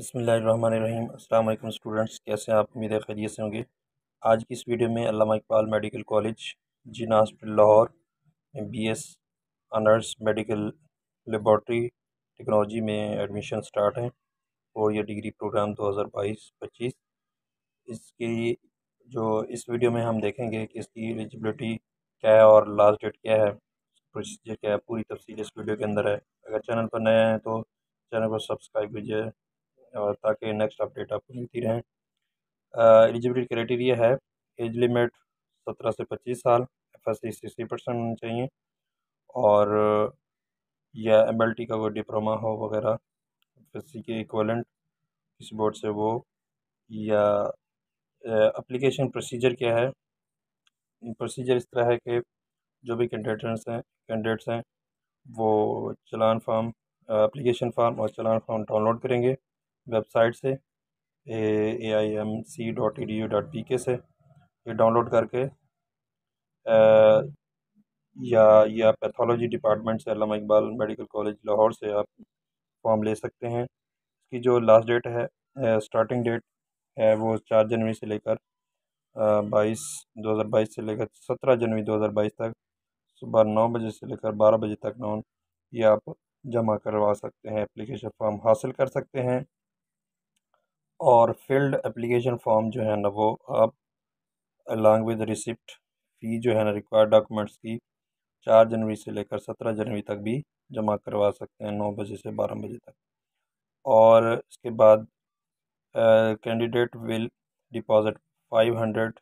बसमीम अल्लाम स्टूडेंट्स, कैसे हैं आप? उम्मीद खैरियत से होंगे। आज की इस वीडियो में Allama Iqbal medical college Jinnah hospital Lahore B S honours medical laboratory technology में एडमिशन स्टार्ट है और ये डिग्री प्रोग्राम 2022-25 इसकी जो इस वीडियो में हम देखेंगे कि इसकी एलिजिबिलिटी क्या है और लास्ट डेट क्या है, प्रोसीजर क्या है, पूरी तफसील इस वीडियो के अंदर है। अगर चैनल पर नए हैं तो चैनल को सब्सक्राइब कीजिए और ताकि नेक्स्ट अपडेट आपको मिलती रहें। एलिजिबिलिटी क्राइटेरिया है। एज लिमिट सत्रह से पच्चीस साल F S C sixty percent होनी चाहिए। और, या एम एल टी का कोई डिप्लोमा हो वगैरह एफ़ एस सी के इक्वलेंट किसी बोर्ड से वो, या अप्लीकेशन प्रोसीजर क्या है? प्रोसीजर इस तरह है कि जो भी कैंडिडेट्स हैं कैंडिडेट्स हैं, वो चलान फार्म एप्लीकेशन फार्म और चलान फार्म डाउनलोड करेंगे। वेबसाइट से A I M C dot E D U dot P K से ये डाउनलोड करके आ, या या पैथोलॉजी डिपार्टमेंट से अल्लामा इकबाल मेडिकल कॉलेज लाहौर से आप फॉर्म ले सकते हैं। इसकी जो लास्ट डेट है स्टार्टिंग डेट है वो चार जनवरी से लेकर बाईस दो हज़ार बाईस से लेकर सत्रह जनवरी दो हज़ार बाईस तक सुबह नौ बजे से लेकर बारह बजे तक नौ ये आप जमा करवा सकते हैं एप्लीकेशन फॉर्म हासिल कर सकते हैं। और फ़ील्ड एप्लीकेशन फॉर्म जो है ना वो आप अलॉन्ग विद रिसिप्ट फ़ी जो है ना रिक्वायर्ड डॉक्यूमेंट्स की चार जनवरी से लेकर सत्रह जनवरी तक भी जमा करवा सकते हैं नौ बजे से बारह बजे तक। और इसके बाद candidate will deposit five hundred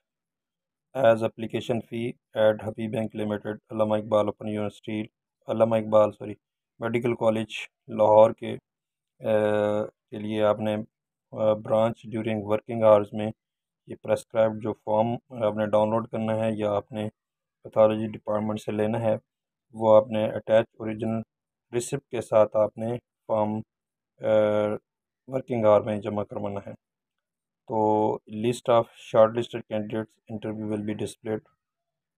as application fee at hubby bank limited Allama Iqbal open university Allama Iqbal sorry medical college Lahore के आ, के लिए आपने ब्रांच ड्यूरिंग वर्किंग आवर्स में ये प्रेस्क्राइब जो फॉर्म आपने डाउनलोड करना है या आपने पैथोलॉजी डिपार्टमेंट से लेना है, वो आपने अटैच ओरिजिनल रिसिप्ट के साथ आपने फॉर्म वर्किंग आवर में जमा करवाना है। तो list of shortlisted candidates interview will be displayed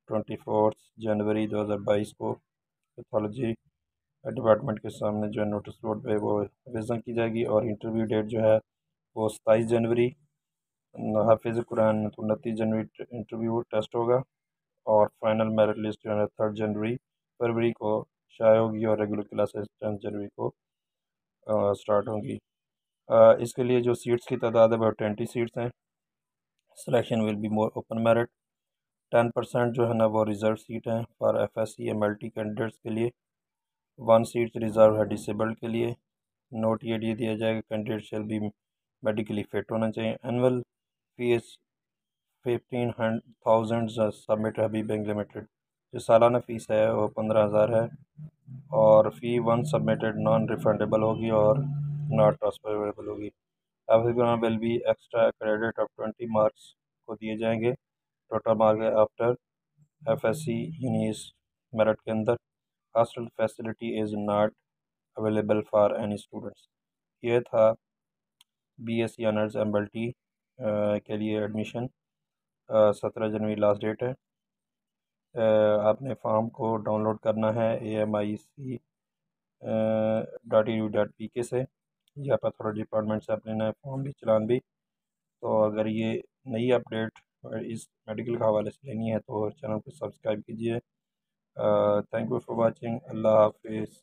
twenty fourth January दो हज़ार बाईस को। पैथोलॉजी डिपार्टमेंट के सामने जो है नोटिस बोर्ड पे वो विज़न की जाएगी और इंटरव्यू डेट जो है वो सताईस जनवरी हाफिज़ कुरान तो उनतीस जनवरी इंटरव्यू टेस्ट होगा और फाइनल मेरिट लिस्ट जो है थर्ड जनवरी फरवरी को शाये होगी और रेगुलर क्लासेस टेंथ जनवरी को आ, स्टार्ट होंगी। इसके लिए जो सीट्स की तादाद है वह ट्वेंटी सीट्स हैं। Selection will be more open merit ten percent जो है ना वो रिज़र्व सीट हैं for F S C M L T candidates के लिए। वन सीट रिज़र्व है डिसेबल्ड के लिए। नोट ये दिया जाएगा candidate shall be medically fit होना चाहिए। Annual fees fifteen thousand submit हबी बैंक लिमिटेड जो सालाना फ़ीस है, वो पंद्रह हज़ार है। और fee one submitted non refundable होगी और नॉट ट्रांसफरेबल होगी। Application will be extra credit of twenty marks को दिए जाएँगे। Total mark after F S C Younis merit के अंदर। Hostel facility is not available for any students ये था B S C honours M L T के लिए एडमिशन सत्रह जनवरी लास्ट डेट है। आपने फॉर्म को डाउनलोड करना है A M I C dot E U dot P K से। या थोड़ा डिपार्टमेंट से अपने नए फॉर्म भी चलान भी। तो अगर ये नई अपडेट इस मेडिकल के हवाले से लेनी है तो चैनल को सब्सक्राइब कीजिए। थैंक यू फॉर वाचिंग अल्लाह हाफिज़।